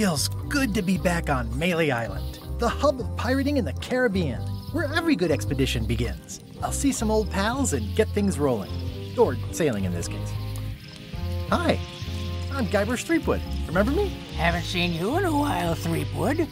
feels good to be back on Melee Island, the hub of pirating in the Caribbean, where every good expedition begins. I'll see some old pals and get things rolling. Or sailing in this case. Hi, I'm Guybrush Threepwood. Remember me? Haven't seen you in a while, Threepwood.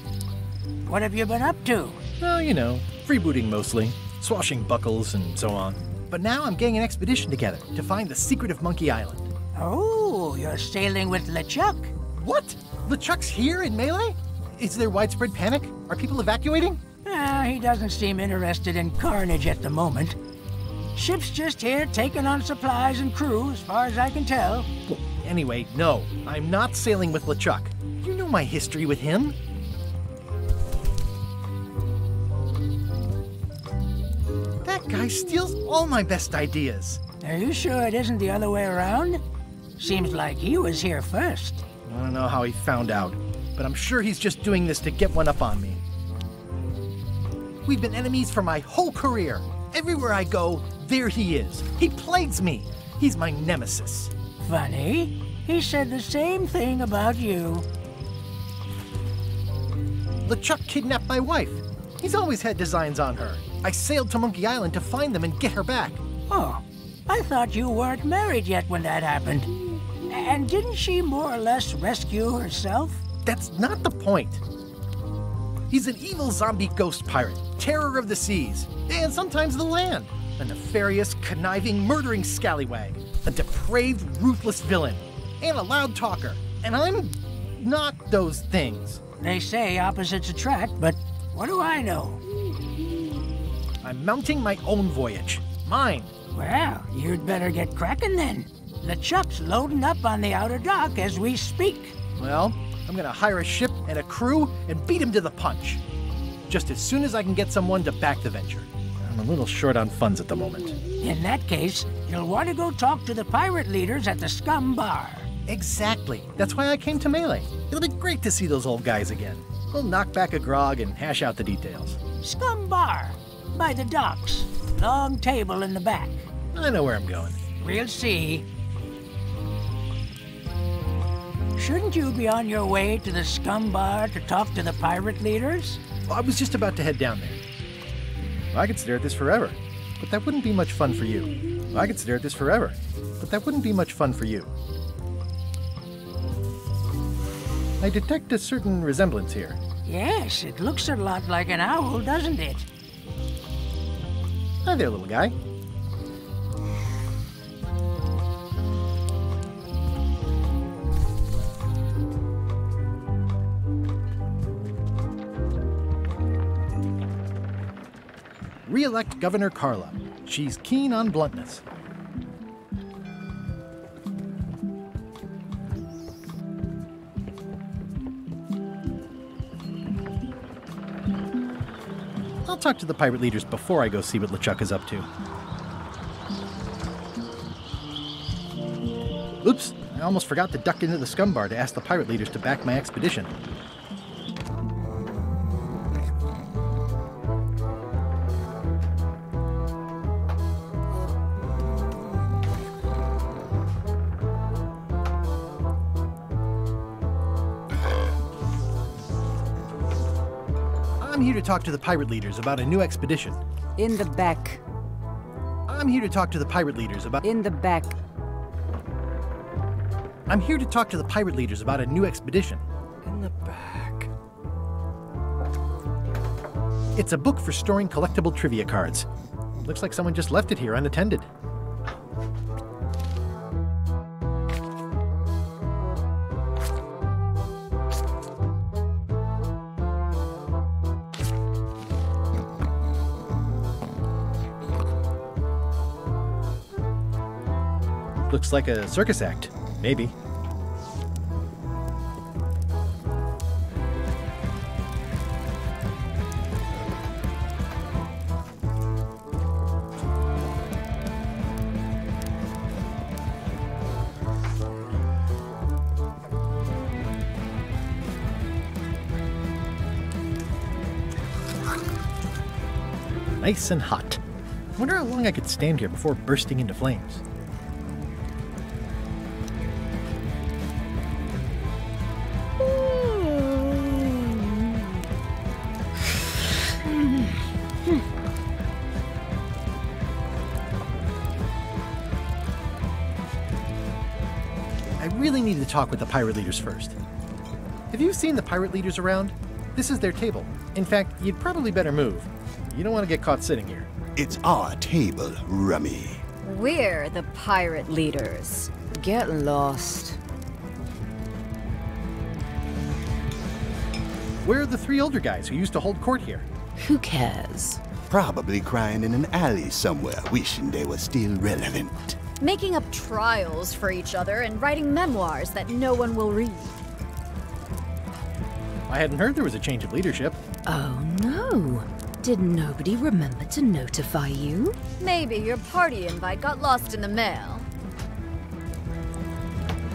What have you been up to? Well, you know, freebooting mostly, swashing buckles and so on. But now I'm getting an expedition together to find the secret of Monkey Island. Oh, you're sailing with LeChuck. What? LeChuck's here in Melee? Is there widespread panic? Are people evacuating? Ah, he doesn't seem interested in carnage at the moment. Ship's just here taking on supplies and crew, as far as I can tell. Anyway, no, I'm not sailing with LeChuck. You know my history with him. That guy steals all my best ideas. Are you sure it isn't the other way around? Seems like he was here first. I don't know how he found out, but I'm sure he's just doing this to get one up on me. We've been enemies for my whole career. Everywhere I go, there he is. He plagues me. He's my nemesis. Funny. He said the same thing about you. LeChuck kidnapped my wife. He's always had designs on her. I sailed to Monkey Island to find them and get her back. Oh, I thought you weren't married yet when that happened. And didn't she more or less rescue herself? That's not the point. He's an evil zombie ghost pirate, terror of the seas, and sometimes the land. A nefarious, conniving, murdering scallywag. A depraved, ruthless villain. And a loud talker. And I'm not those things. They say opposites attract, but what do I know? I'm mounting my own voyage. Mine. Well, you'd better get cracking then. LeChuck's loading up on the outer dock as we speak. Well, I'm gonna hire a ship and a crew and beat him to the punch. Just as soon as I can get someone to back the venture. I'm a little short on funds at the moment. In that case, you'll want to go talk to the pirate leaders at the Scum Bar. Exactly. That's why I came to Melee. It'll be great to see those old guys again. We'll knock back a grog and hash out the details. Scum Bar, by the docks. Long table in the back. I know where I'm going. We'll see. Shouldn't you be on your way to the Scum Bar to talk to the pirate leaders? I was just about to head down there. I could stare at this forever, but that wouldn't be much fun for you. I could stare at this forever, but that wouldn't be much fun for you. I detect a certain resemblance here. Yes, it looks a lot like an owl, doesn't it? Hi there, little guy. Re-elect Governor Carla. She's keen on bluntness. I'll talk to the pirate leaders before I go see what LeChuck is up to. Oops, I almost forgot to duck into the scum bar to ask the pirate leaders to back my expedition. Talk to the pirate leaders about a new expedition. In the back. I'm here to talk to the pirate leaders about. In the back. I'm here to talk to the pirate leaders about a new expedition. In the back. It's a book for storing collectible trivia cards. Looks like someone just left it here unattended. Looks like a circus act. Maybe. Nice and hot. I Wonder how long I could stand here before bursting into flames. Talk with the pirate leaders first. Have you seen the pirate leaders around? This is their table. In fact, you'd probably better move. You don't want to get caught sitting here. It's our table, Rummy. We're the pirate leaders. Get lost. Where are the three older guys who used to hold court here? Who cares? Probably crying in an alley somewhere, wishing they were still relevant. Making up trials for each other and writing memoirs that no one will read. I hadn't heard there was a change of leadership. Oh no. Did nobody remember to notify you? Maybe your party invite got lost in the mail.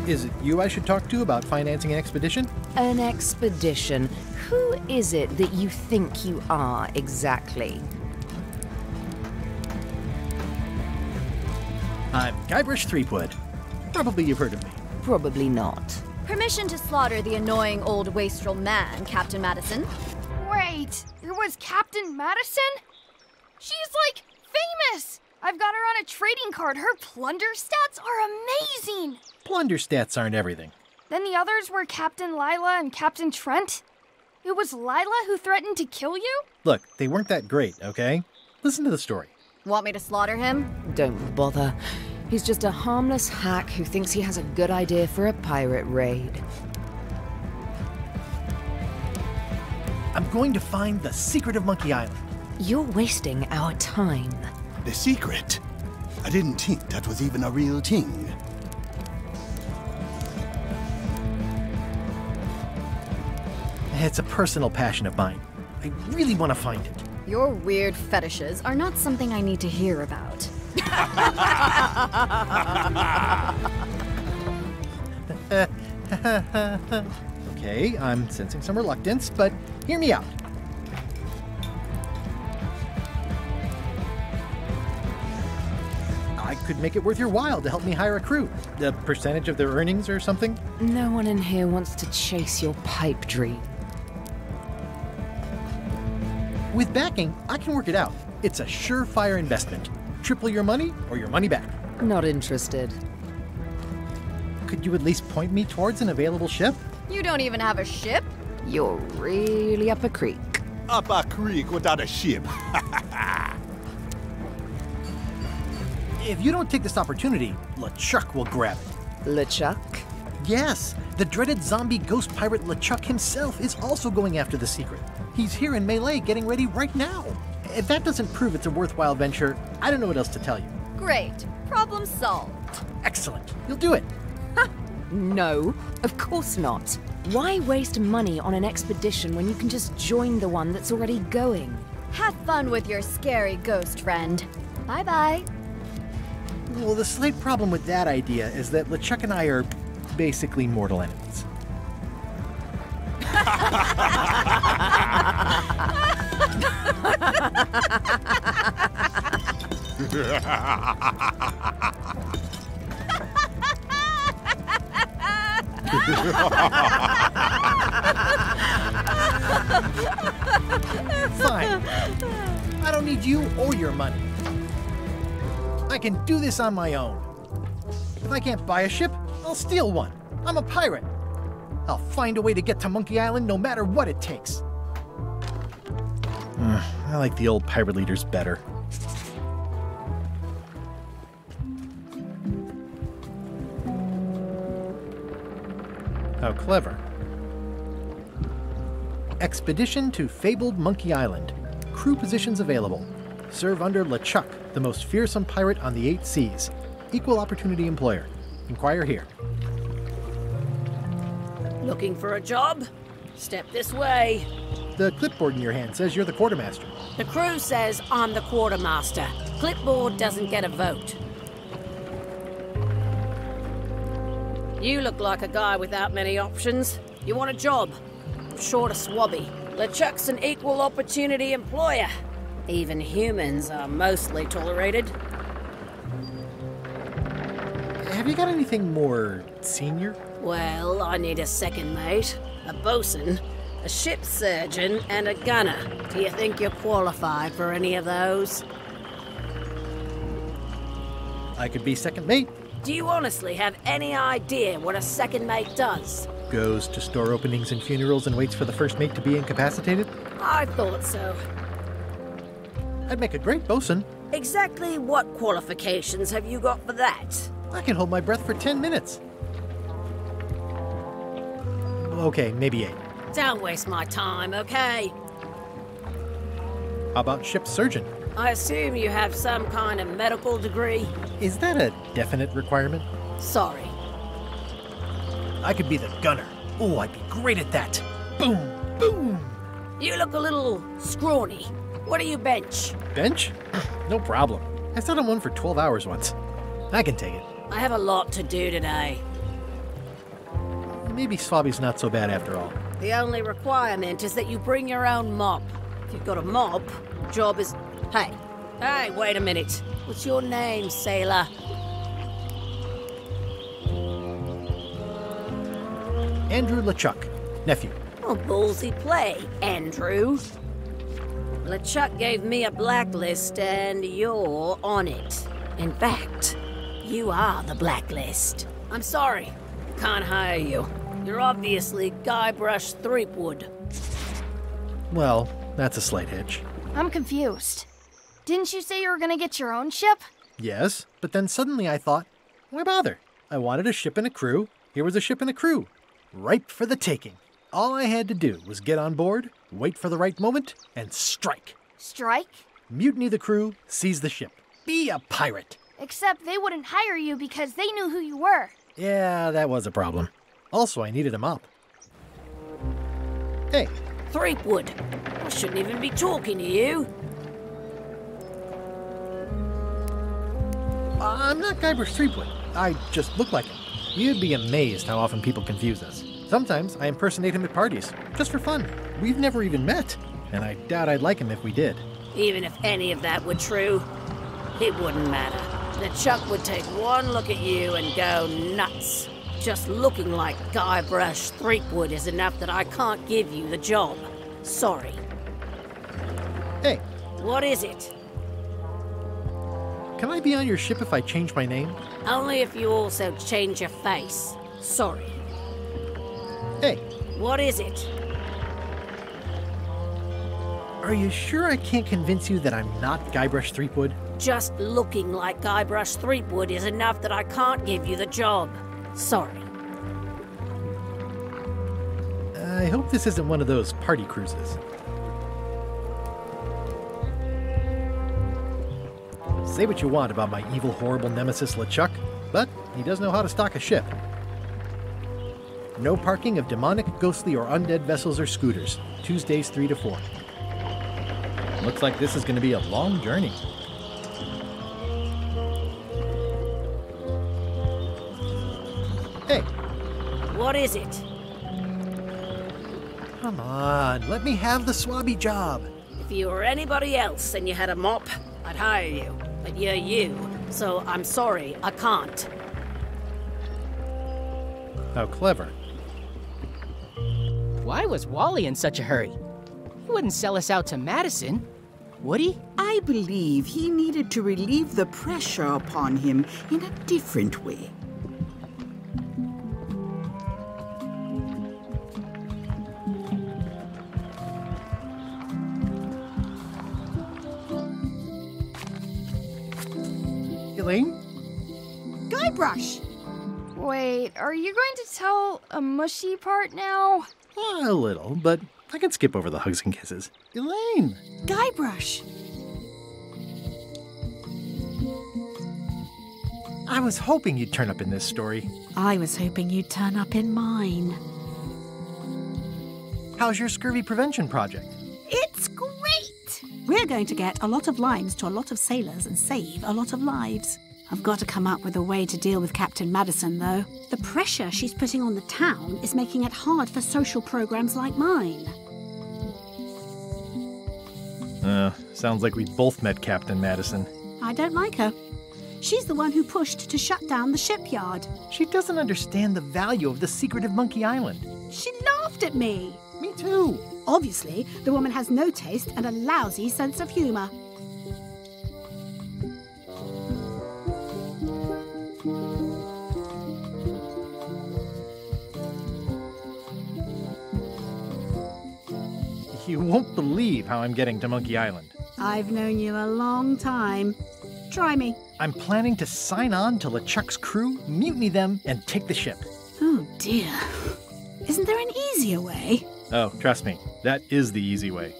Is it you I should talk to about financing an expedition? An expedition. Who is it that you think you are exactly? I'm Guybrush Threepwood. Probably you've heard of me. Probably not. Permission to slaughter the annoying old wastrel man, Captain Madison. Wait, it was Captain Madison? She's like famous! I've got her on a trading card. Her plunder stats are amazing! Plunder stats aren't everything. Then the others were Captain Lila and Captain Trent. It was Lila who threatened to kill you? Look, they weren't that great, okay? Listen to the story. Want me to slaughter him? Don't bother. He's just a harmless hack who thinks he has a good idea for a pirate raid. I'm going to find the secret of Monkey Island. You're wasting our time. The secret? I didn't think that was even a real thing. It's a personal passion of mine. I really want to find it. Your weird fetishes are not something I need to hear about. Okay, I'm sensing some reluctance, but hear me out. I could make it worth your while to help me hire a crew. The percentage of their earnings or something? No one in here wants to chase your pipe dream. With backing, I can work it out. It's a surefire investment. Triple your money or your money back. Not interested. Could you at least point me towards an available ship? You don't even have a ship? You're really up a creek. Up a creek without a ship. If you don't take this opportunity, LeChuck will grab it. LeChuck? Yes, the dreaded zombie ghost pirate LeChuck himself is also going after the secret. He's here in Melee getting ready right now. If that doesn't prove it's a worthwhile venture, I don't know what else to tell you. Great. Problem solved. Excellent. You'll do it. No, of course not. Why waste money on an expedition when you can just join the one that's already going? Have fun with your scary ghost friend. Bye bye. Well, the slight problem with that idea is that LeChuck and I are basically mortal enemies. Fine. I don't need you or your money. I can do this on my own. If I can't buy a ship, I'll steal one. I'm a pirate. I'll find a way to get to Monkey Island no matter what it takes. Ugh, I like the old pirate leaders better. How clever. Expedition to fabled Monkey Island. Crew positions available. Serve under LeChuck, the most fearsome pirate on the eight seas. Equal opportunity employer. Inquire here. Looking for a job? Step this way. The clipboard in your hand says you're the quartermaster. The crew says I'm the quartermaster. Clipboard doesn't get a vote. You look like a guy without many options. You want a job? I'm short a swabby. LeChuck's an equal opportunity employer. Even humans are mostly tolerated. Have you got anything more senior? Well, I need a second mate, a bosun, a ship surgeon, and a gunner. Do you think you're qualified for any of those? I could be second mate. Do you honestly have any idea what a second mate does? Goes to store openings and funerals and waits for the first mate to be incapacitated? I thought so. I'd make a great bosun. Exactly what qualifications have you got for that? I can hold my breath for 10 minutes. Okay, maybe eight. Don't waste my time, okay? How about ship surgeon? I assume you have some kind of medical degree? Is that a definite requirement? Sorry. I could be the gunner. Oh, I'd be great at that. Boom, boom. You look a little scrawny. What do you bench? Bench? no problem. I sat on one for 12 hours once. I can take it. I have a lot to do today. Maybe Swabby's not so bad after all. The only requirement is that you bring your own mop. If you've got a mop, job is. Hey, hey, wait a minute. What's your name, sailor? Andrew LeChuck, nephew. Oh, ballsy play, Andrew. LeChuck gave me a blacklist, and you're on it. In fact, you are the blacklist. I'm sorry, can't hire you. You're obviously Guybrush Threepwood. Well, that's a slight hitch. I'm confused. Didn't you say you were gonna get your own ship? Yes, but then suddenly I thought, why bother? I wanted a ship and a crew. Here was a ship and a crew. Ripe for the taking. All I had to do was get on board, wait for the right moment, and strike. Strike? Mutiny the crew, seize the ship. Be a pirate. Except they wouldn't hire you because they knew who you were. Yeah, that was a problem. Also, I needed a mop. Hey, Threepwood. I shouldn't even be talking to you. Uh, I'm not Guybrush Threepwood. I just look like him. You'd be amazed how often people confuse us. Sometimes I impersonate him at parties, just for fun. We've never even met, and I doubt I'd like him if we did. Even if any of that were true, it wouldn't matter. The Chuck would take one look at you and go nuts. Just looking like Guybrush Threepwood is enough that I can't give you the job. Sorry. Hey, What is it? can I be on your ship if I change my name? Only if you also change your face. Sorry. Hey, What is it? are you sure I can't convince you that I'm not Guybrush Threepwood? Just looking like Guybrush Threepwood is enough that I can't give you the job. Sorry. I hope this isn't one of those party cruises. Say what you want about my evil, horrible nemesis LeChuck, but he does know how to stock a ship. No parking of demonic, ghostly, or undead vessels or scooters. Tuesdays 3 to 4. Looks like this is going to be a long journey. What is it? come on, let me have the swabby job. If you were anybody else and you had a mop, I'd hire you. But you're you, so I'm sorry, I can't. How clever. Why was Wally in such a hurry? He wouldn't sell us out to Madison, would he? I believe he needed to relieve the pressure upon him in a different way. Elaine? Guybrush! Wait, are you going to tell a mushy part now? A little, but I can skip over the hugs and kisses. Elaine! Guybrush! I was hoping you'd turn up in this story. I was hoping you'd turn up in mine. How's your scurvy prevention project? It's great! We're going to get a lot of limes to a lot of sailors and save a lot of lives. I've got to come up with a way to deal with Captain Madison, though. The pressure she's putting on the town is making it hard for social programs like mine. Uh, sounds like we both met Captain Madison. I don't like her. She's the one who pushed to shut down the shipyard. She doesn't understand the value of the secret of Monkey Island. She laughed at me. Me too. Obviously, the woman has no taste and a lousy sense of humour. You won't believe how I'm getting to Monkey Island. I've known you a long time. Try me. I'm planning to sign on to LeChuck's crew, mutiny them, and take the ship. Oh dear. Isn't there an easier way? Oh, trust me, that is the easy way.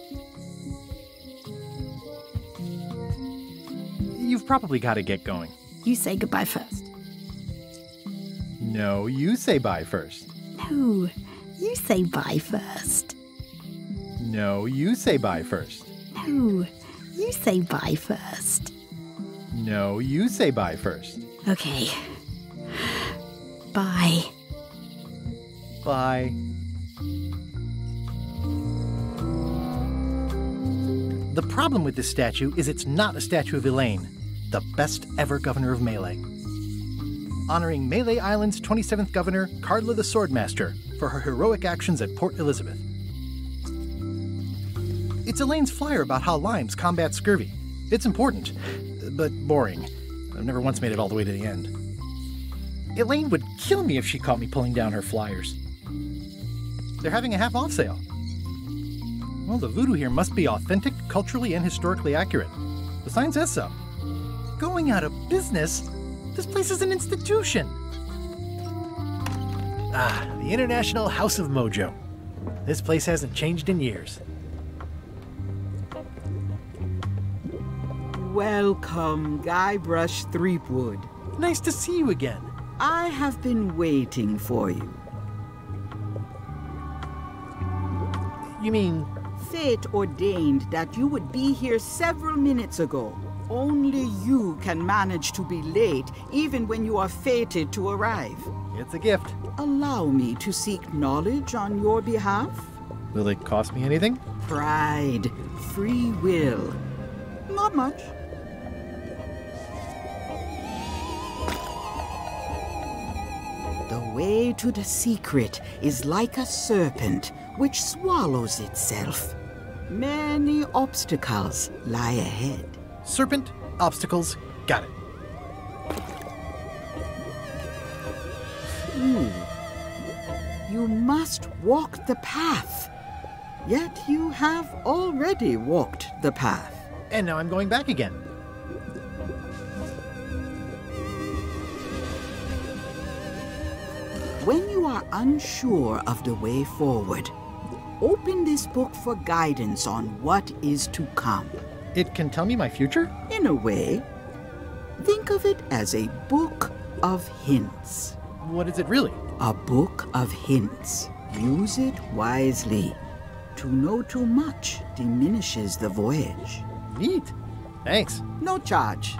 You've probably got to get going. You say goodbye first. No, you say bye first. No, you say bye first. No, you say bye first. No, you say bye first. No, you say bye first. Okay. Bye. Bye. The problem with this statue is it's not a statue of Elaine, the best ever governor of Melee. Honoring Melee Island's 27th governor, Carla the Swordmaster, for her heroic actions at Port Elizabeth. It's Elaine's flyer about how limes combat scurvy. It's important, but boring. I've never once made it all the way to the end. Elaine would kill me if she caught me pulling down her flyers. They're having a half off sale. Well, the voodoo here must be authentic, culturally, and historically accurate. The sign says so. Going out of business? This place is an institution. Ah, the International House of Mojo. This place hasn't changed in years. Welcome, Guybrush Threepwood. Nice to see you again. I have been waiting for you. You mean Fate ordained that you would be here several minutes ago. Only you can manage to be late, even when you are fated to arrive. it's a gift? Allow me to seek knowledge on your behalf. Will it cost me anything? Pride, free will. Not much. The way to the secret is like a serpent which swallows itself. Many obstacles lie ahead. Serpent, obstacles, got it. Hmm. You must walk the path. Yet you have already walked the path. And now I'm going back again. When you are unsure of the way forward, open this book for guidance on what is to come. It can tell me my future? In a way, think of it as a book of hints. What is it really? A book of hints. Use it wisely. To know too much diminishes the voyage. Neat. Thanks. No charge.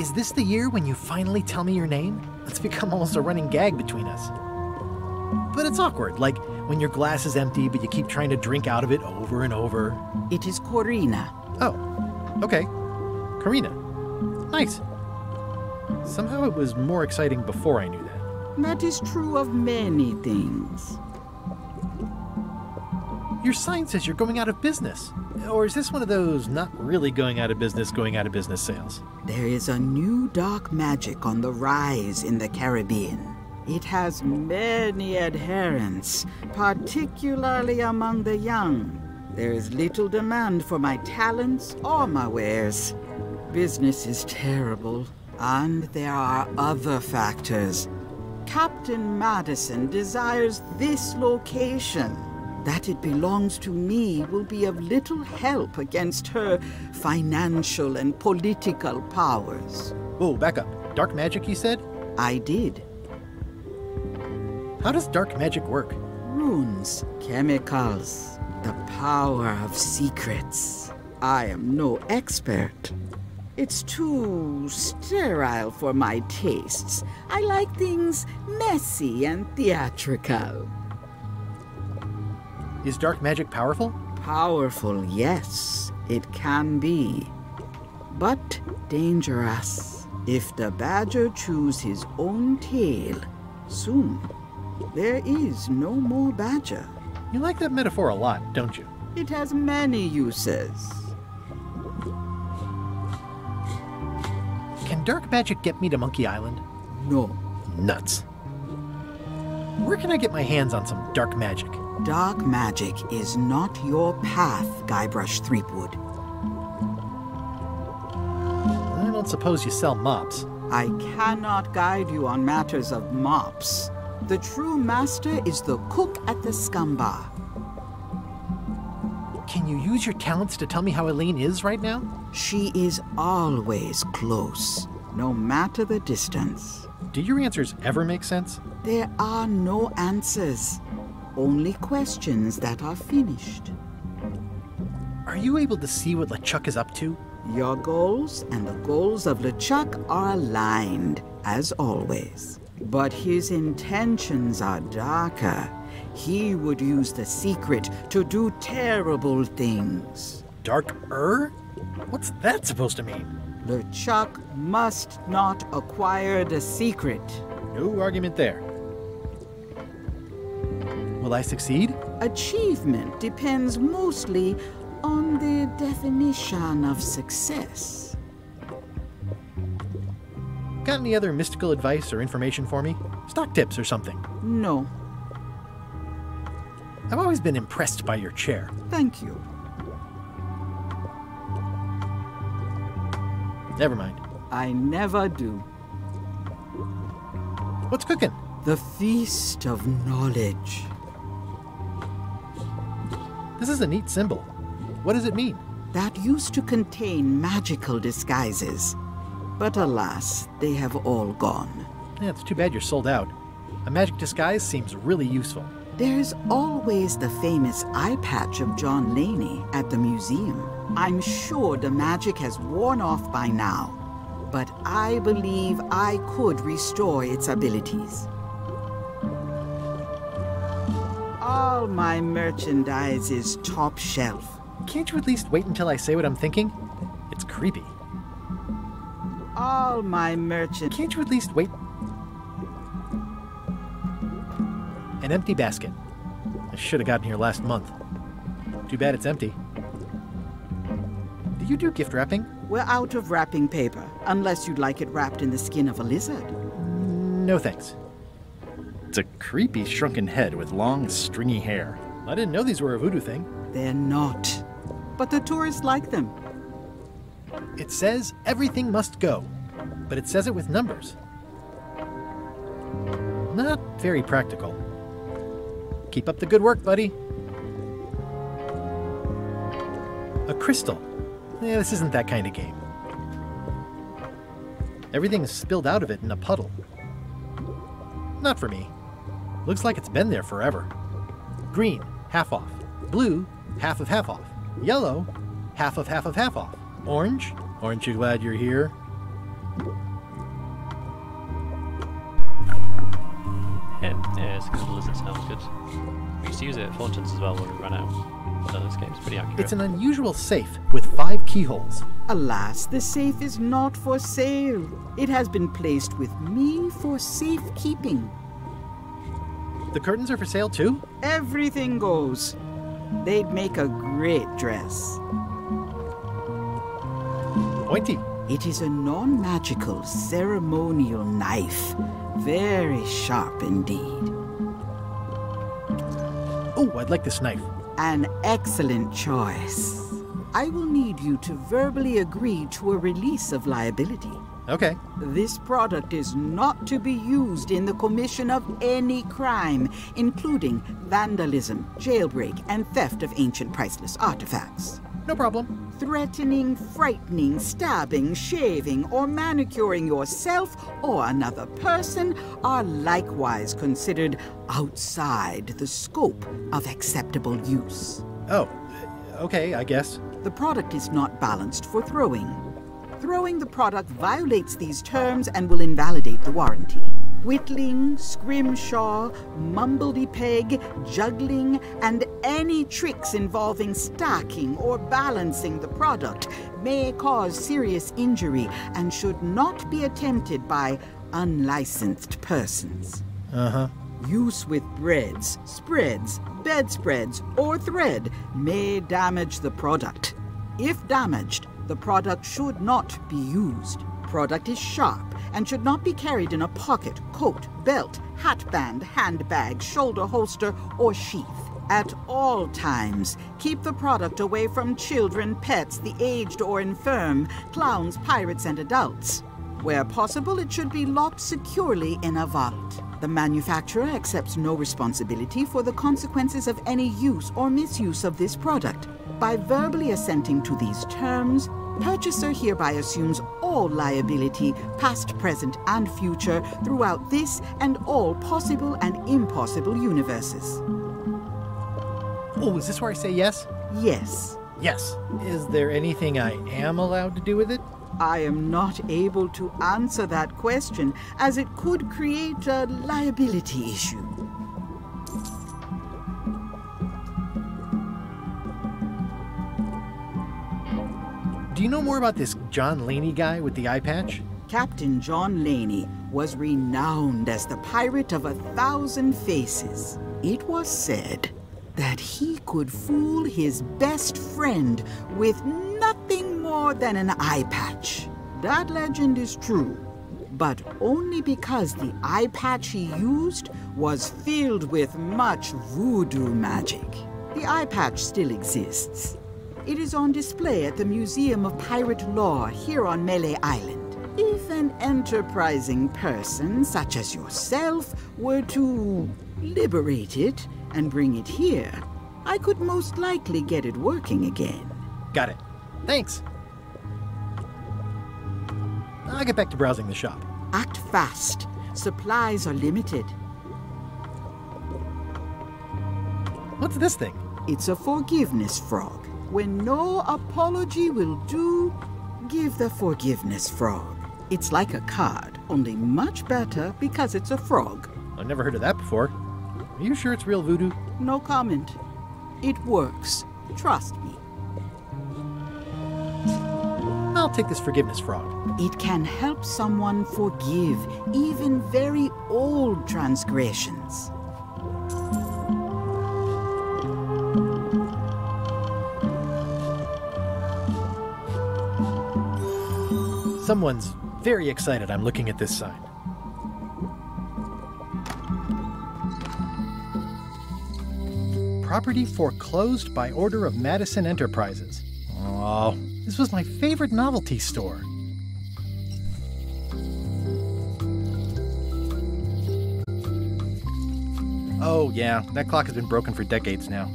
Is this the year when you finally tell me your name? It's become almost a running gag between us. But it's awkward, like when your glass is empty but you keep trying to drink out of it over and over. It is Corina. Oh, okay. Corina. Nice. Somehow it was more exciting before I knew that. That is true of many things. Your sign says you're going out of business. Or is this one of those not really going out of business, going out of business sales? There is a new dark magic on the rise in the Caribbean. It has many adherents, particularly among the young. There is little demand for my talents or my wares. Business is terrible, and there are other factors. Captain Madison desires this location. That it belongs to me will be of little help against her financial and political powers. Whoa, back up. Dark magic, you said? I did. How does dark magic work? Runes, chemicals, the power of secrets. I am no expert. It's too sterile for my tastes. I like things messy and theatrical. Is dark magic powerful? Powerful, yes, it can be. But dangerous. If the badger chews his own tail, soon there is no more badger. You like that metaphor a lot, don't you? It has many uses. Can dark magic get me to Monkey Island? No. Nuts. Where can I get my hands on some dark magic? Dark magic is not your path, Guybrush Threepwood. I don't suppose you sell mops. I cannot guide you on matters of mops. The true master is the cook at the scumbar. Can you use your talents to tell me how Elaine is right now? She is always close, no matter the distance. Do your answers ever make sense? There are no answers, only questions that are finished. Are you able to see what LeChuck is up to? Your goals and the goals of LeChuck are aligned, as always. But his intentions are darker. He would use the secret to do terrible things. Dark-er? What's that supposed to mean? LeChuck must not acquire the secret. No argument there. Will I succeed? Achievement depends mostly on the definition of success. Got any other mystical advice or information for me? Stock tips or something? No, I've always been impressed by your chair. thank you. Never mind. I never do. What's cooking? The feast of knowledge. This is a neat symbol. What does it mean? That used to contain magical disguises. But alas, they have all gone. Yeah, it's too bad you're sold out. A magic disguise seems really useful. There's always the famous eye patch of John Laney at the museum. I'm sure the magic has worn off by now, but I believe I could restore its abilities. All my merchandise is top shelf. Can't you at least wait until I say what I'm thinking? It's creepy. All my merchandise. Can't you at least wait? An empty basket. I should have gotten here last month. Too bad it's empty. Do you do gift wrapping? We're out of wrapping paper, unless you'd like it wrapped in the skin of a lizard. No thanks. It's a creepy shrunken head with long, stringy hair. I didn't know these were a voodoo thing. They're not. But the tourists like them. It says everything must go, but it says it with numbers. Not very practical. Keep up the good work, buddy. A crystal. Yeah, this isn't that kind of game. Everything's spilled out of it in a puddle. Not for me. Looks like it's been there forever. Green, half off. Blue, half of half off. Yellow, half of half of half off. Orange, aren't you glad you're here? Yeah, yeah, it's because the lizard sounds good. We used to use it at Thornton's as well when we ran out. But uh, this game's pretty accurate. It's an unusual safe with five keyholes. Alas, the safe is not for sale. It has been placed with me for safekeeping. The curtains are for sale too? Everything goes. They'd make a great dress. Pointy. It is a non magical ceremonial knife. Very sharp indeed. Oh, I'd like this knife. An excellent choice. I will need you to verbally agree to a release of liability. Okay. This product is not to be used in the commission of any crime, including vandalism, jailbreak, and theft of ancient priceless artifacts. No problem. Threatening, frightening, stabbing, shaving, or manicuring yourself or another person are likewise considered outside the scope of acceptable use. Oh, okay, I guess. The product is not balanced for throwing. Throwing the product violates these terms and will invalidate the warranty. Whittling, scrimshaw, mumbledy-peg, juggling, and any tricks involving stacking or balancing the product may cause serious injury and should not be attempted by unlicensed persons. Uh-huh. Use with breads, spreads, bedspreads, or thread may damage the product. If damaged, the product should not be used. Product is sharp and should not be carried in a pocket, coat, belt, hatband, handbag, shoulder holster, or sheath. At all times, keep the product away from children, pets, the aged or infirm, clowns, pirates, and adults. Where possible, it should be locked securely in a vault. The manufacturer accepts no responsibility for the consequences of any use or misuse of this product. By verbally assenting to these terms, purchaser hereby assumes all liability, past, present, and future, throughout this and all possible and impossible universes. Oh, is this where I say yes? Yes. Yes. Is there anything I am allowed to do with it? I am not able to answer that question, as it could create a liability issue. Do you know more about this John Laney guy with the eye patch? Captain John Laney was renowned as the pirate of a thousand faces. It was said that he could fool his best friend with nothing more than an eye patch. That legend is true, but only because the eye patch he used was filled with much voodoo magic. The eye patch still exists. It is on display at the Museum of Pirate Lore here on Melee Island. If an enterprising person such as yourself were to liberate it and bring it here, I could most likely get it working again. Got it. Thanks. I'll get back to browsing the shop. Act fast. Supplies are limited. What's this thing? It's a forgiveness frog. When no apology will do, give the forgiveness frog. It's like a card, only much better because it's a frog. I've never heard of that before. Are you sure it's real voodoo? No comment. It works. Trust me. I'll take this forgiveness frog. It can help someone forgive even very old transgressions. Someone's very excited I'm looking at this sign. Property foreclosed by order of Madison Enterprises. Oh, this was my favorite novelty store. Oh, yeah, that clock has been broken for decades now.